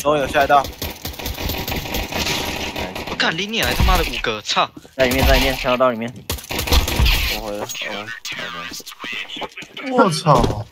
终于有下一道我干你娘他妈的五个操。在里面在里面下到里面。我回来。我操。